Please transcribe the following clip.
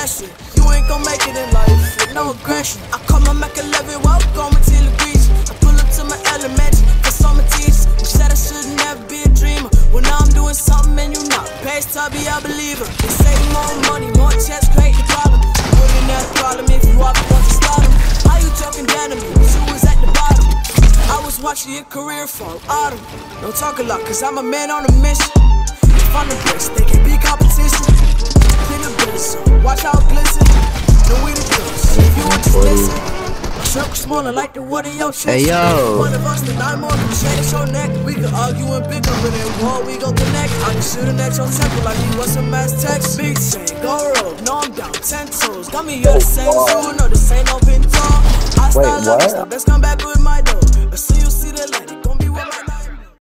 You ain't gon' make it in life with no aggression. I call my Mac 11, welcome to the beach. I pull up to my elementary, cause I'm a teacher. Who said I should never be a dreamer? When I'm doing something and you not. Pace Tubby, I believe it. They say more money, more checks, create the problem. Wouldn't have a problem if you ever want to start them. How you talking down to me? You was at the bottom. I was watching your career fall autumn. Don't talk a lot, cause I'm a man on a mission. I'm the best, they can be competition. My smaller like the wood in your chest. Hey, yo. One of us, the nine more can shake your neck. We can argue and bicker, but in war we gon' connect. I can shoot at your temple like you was some mass text. Big chain, go rogue, no I'm down, ten toes. Got me here the same zoo, no this ain't no pin I Wait, style up, what? stop, let's come back.